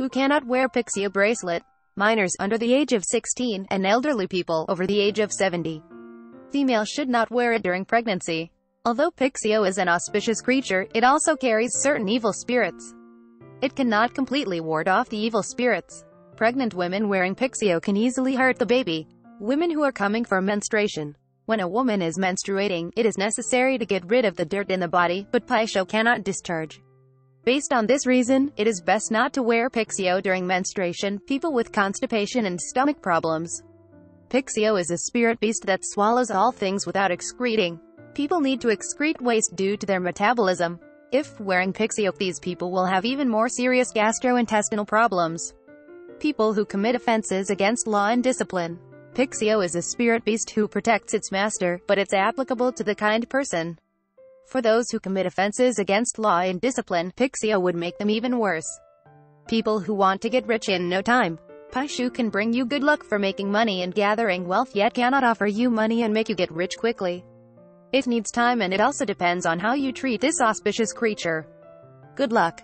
who cannot wear Pixiu bracelet, minors under the age of 16, and elderly people over the age of 70. Female should not wear it during pregnancy. Although Pixiu is an auspicious creature, it also carries certain evil spirits. It cannot completely ward off the evil spirits. Pregnant women wearing Pixiu can easily hurt the baby. Women who are coming for menstruation. When a woman is menstruating, it is necessary to get rid of the dirt in the body, but Pixiu cannot discharge. Based on this reason, it is best not to wear Pixiu during menstruation, people with constipation and stomach problems. Pixiu is a spirit beast that swallows all things without excreting. People need to excrete waste due to their metabolism. If wearing Pixiu, these people will have even more serious gastrointestinal problems. People who commit offenses against law and discipline. Pixiu is a spirit beast who protects its master, but it's applicable to the kind person. For those who commit offenses against law and discipline, Pixiu would make them even worse. People who want to get rich in no time. Pixiu can bring you good luck for making money and gathering wealth yet cannot offer you money and make you get rich quickly. It needs time and it also depends on how you treat this auspicious creature. Good luck.